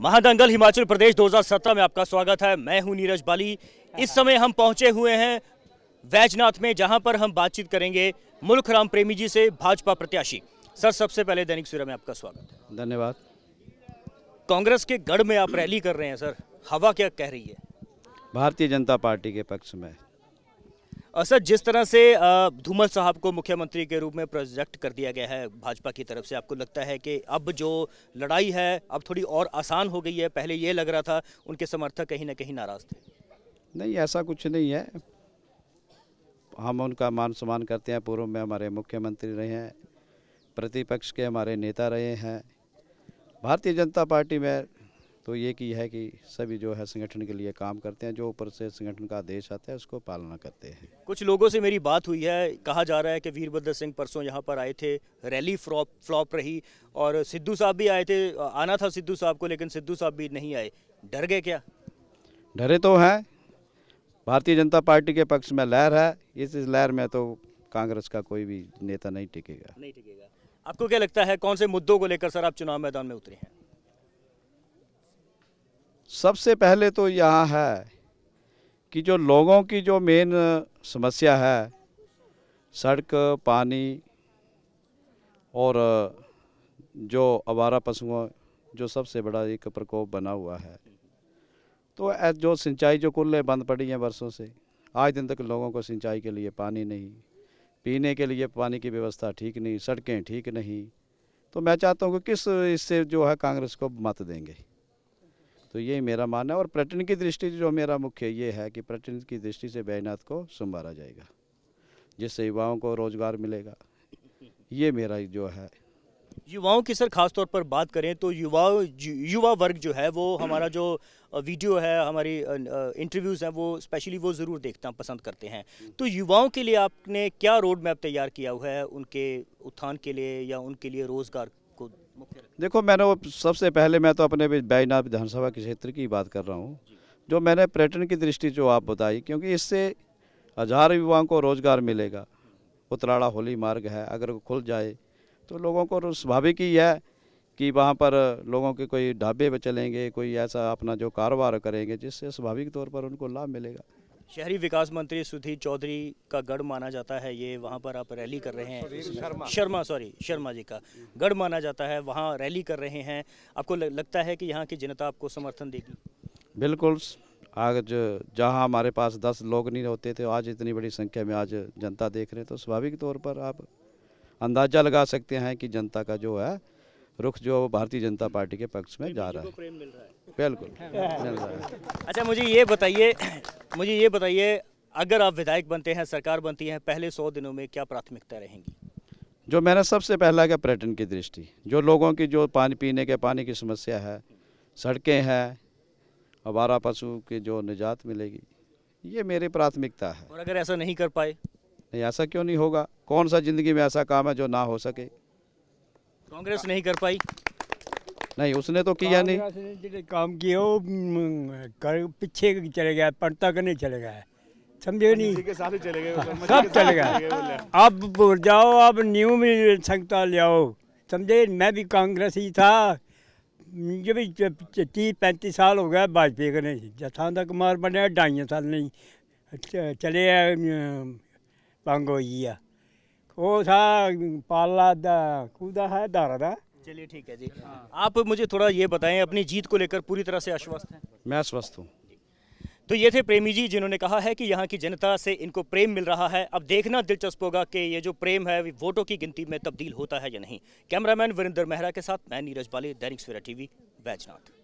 महादंगल हिमाचल प्रदेश 2017 में आपका स्वागत है। मैं हूँ नीरज बाली। इस समय हम पहुँचे हुए हैं वैजनाथ में जहाँ पर हम बातचीत करेंगे मुल्क राम प्रेमी जी से भाजपा प्रत्याशी। सर सबसे पहले दैनिक सूर्य में आपका स्वागत। है धन्यवाद। कांग्रेस के गढ़ में आप रैली कर रहे हैं सर। हवा क्या कह रही है? भारतीय जनता पार्टी के पक्ष में सर, जिस तरह से धूमल साहब को मुख्यमंत्री के रूप में प्रोजेक्ट कर दिया गया है भाजपा की तरफ़ से, आपको लगता है कि अब जो लड़ाई है, अब थोड़ी और आसान हो गई है? पहले ये लग रहा था उनके समर्थक कहीं ना कहीं नाराज़ थे। नहीं, ऐसा कुछ नहीं है। हम उनका मान सम्मान करते हैं। पूर्व में हमारे मुख्यमंत्री रहे हैं, प्रतिपक्ष के हमारे नेता रहे हैं। भारतीय जनता पार्टी में तो ये की है कि सभी जो है संगठन के लिए काम करते हैं जो ऊपर से संगठन का आदेश आता है उसको पालना करते हैं। कुछ लोगों से मेरी बात हुई है कहा जा रहा है कि वीरभद्र सिंह परसों यहाँ पर आए थे रैली फ्लॉप फ्लॉप रही और सिद्धू साहब भी आए थे आना था सिद्धू साहब को लेकिन सिद्धू साहब भी नहीं आए। डर गए क्या? डरे तो हैं। भारतीय जनता पार्टी के पक्ष में लहर है। इस इस लहर में तो कांग्रेस का कोई भी नेता नहीं टिकेगा। नहीं टिकेगा। आपको क्या लगता है कौन से मुद्दों को लेकर सर आप चुनाव मैदान में उतरे हैं? सबसे पहले तो यहाँ है कि जो लोगों की जो मेन समस्या है, सड़क, पानी और जो आवारा पशुओं, जो सबसे बड़ा एक प्रकोप बना हुआ है। तो जो सिंचाई जो कुल्ले बंद पड़ी हैं वर्षों से, आज दिन तक लोगों को सिंचाई के लिए पानी नहीं, पीने के लिए पानी की व्यवस्था ठीक नहीं, सड़कें ठीक नहीं। तो मैं चाहता हूँ कि किस इससे जो है कांग्रेस को मत देंगे। तो यही मेरा मानना है और पर्यटन की दृष्टि जो मेरा मुख्य ये है कि पर्यटन की दृष्टि से बैजनाथ को संभाला जाएगा, जिससे युवाओं को रोज़गार मिलेगा। ये मेरा जो है। युवाओं की सर खास तौर पर बात करें तो युवा युवा वर्ग जो है वो हमारा जो वीडियो है, हमारी इंटरव्यूज़ हैं वो स्पेशली वो ज़रूर देखना पसंद करते हैं। तो युवाओं के लिए आपने क्या रोड मैप तैयार किया हुआ है, उनके उत्थान के लिए या उनके लिए रोज़गार देखो, मैंने वो सबसे पहले मैं तो अपने बैजनाथ विधानसभा के क्षेत्र की बात कर रहा हूँ, जो मैंने पर्यटन की दृष्टि जो आप बताई, क्योंकि इससे हज़ार युवाओं को रोज़गार मिलेगा। उतराड़ा होली मार्ग है, अगर खुल जाए तो लोगों को स्वाभाविक ही है कि वहाँ पर लोगों के कोई ढाबे पर चलेंगे, कोई ऐसा अपना जो कारोबार करेंगे, जिससे स्वाभाविक तौर पर उनको लाभ मिलेगा। शहरी विकास मंत्री सुधीर चौधरी का गढ़ माना जाता है ये वहाँ पर आप रैली कर रहे हैं। शर्मा। सॉरी शर्मा जी का गढ़ माना जाता है वहाँ रैली कर रहे हैं। आपको लगता है कि यहाँ की जनता आपको समर्थन देगी? बिल्कुल आज जहाँ हमारे पास दस लोग नहीं होते थे आज इतनी बड़ी संख्या में आज जनता देख रहे हैं। तो स्वाभाविक तौर पर आप अंदाज़ा लगा सकते हैं कि जनता का जो है रुख जो भारतीय जनता पार्टी के पक्ष में जा रहा है। बिल्कुल। मिल रहा है। अच्छा मुझे ये बताइए मुझे ये बताइए अगर आप विधायक बनते हैं सरकार बनती है पहले सौ दिनों में क्या प्राथमिकता रहेंगी? जो मैंने सबसे पहला क्या पर्यटन की दृष्टि जो लोगों की जो पानी पीने के पानी की समस्या है सड़कें हैं आवारा पशु की जो निजात मिलेगी ये मेरी प्राथमिकता है। और अगर ऐसा नहीं कर पाए? नहीं ऐसा क्यों नहीं होगा? कौन सा ज़िंदगी में ऐसा काम है जो ना हो सके? कांग्रेस नहीं कर पाई। नहीं उसने तो किया नहीं। काम किया कर पीछे चले गया पढ़ता करने चले गया समझे नहीं? सब चले गए। अब जाओ अब न्यू संगता ले आओ। समझे? मैं भी कांग्रेस ही था। मुझे भी तीस पैंतीस साल हो गया वाजपेयी कने जथा तक मार बने ढाइया साल नहीं। चले पंग हो गई है ਉਹ ਥਾ ਪਾਲਾ ਦਾ ਕੂਦਾ ਹੈ ਦਾਰਾ ਦਾ चलिए ठीक है जी आप मुझे थोड़ा ये बताएं अपनी जीत को लेकर पूरी तरह से आश्वस्त हैं मैं स्वस्थ हूँ तो ये थे प्रेमी जी जिन्होंने कहा है कि यहाँ की जनता से इनको प्रेम मिल रहा है अब देखना दिलचस्प होगा कि ये जो प्रेम है वो वोटों की गिनती में तब्दील होता है या नहीं कैमरामैन वीरेंद्र मेहरा के साथ मैं नीरज बाली दैनिक सवेरा टीवी वैजनाथ